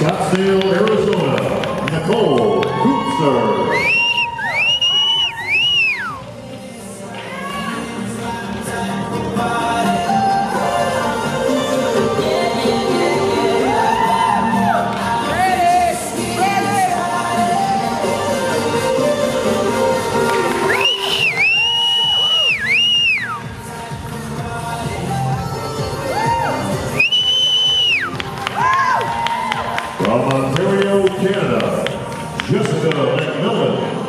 Scottsdale, Arizona, Nicole Koopser. from Ontario, Canada, Jessica McMillan.